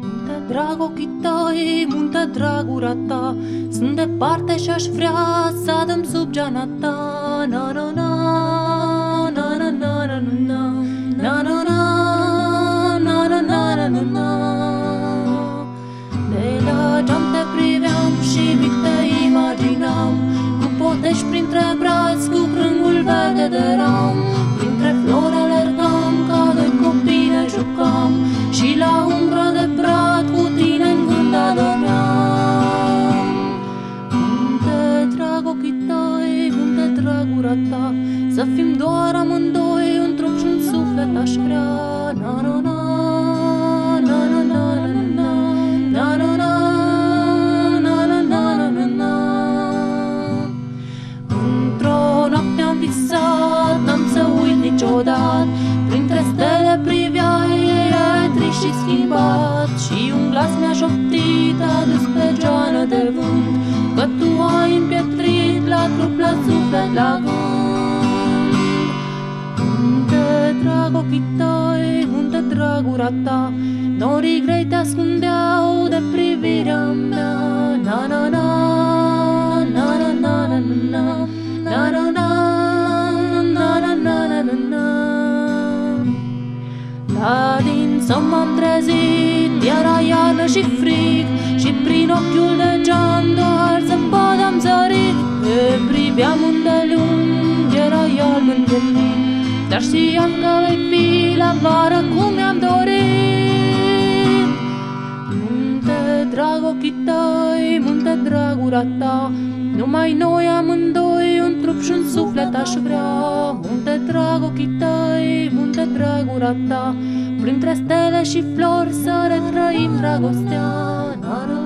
Munte drag ochii tăi, munte drag ura ta Sunt departe și aș vrea să adăm sub geana ta Na na na, na na na na na Na na na, na na na na na na. De la geam te priveam și mic te imaginam Cu potești printre brațe crângul verde de ram Printre flori alergam, ca de copii ne jucam Și la umbră de brad cu tine în gând adormeam. Unde drag ochii tăi, unde drag ura ta Să fim doar amândoi, uit niciodată Printre stele priveai, erai trist și schimbat Și un glas mi-a șoptit, adus pe geană de vânt Că tu ai împietrit la trup, la suflet, la gând Unde drag ochii tăi, unde drag ura ta Norii grei te ascundeau de privirea mea Na na na, na na na na na na na na na Da din somn m-am trezit, era iarnă și frig Și prin ochiul de geam doar zăpadă am zărit. Te priveam îndelung, era iarnă întâlnit Dar știam că vei fi la vară cum mi-am dorit. Munte drag ochii tăi, munte drag ura ta. Numai noi amândoi, un trup și un suflet aș vrea. Munte drag ochii tăi, munte umbra ta Printre stele și flori să retrăim dragostea în arăt.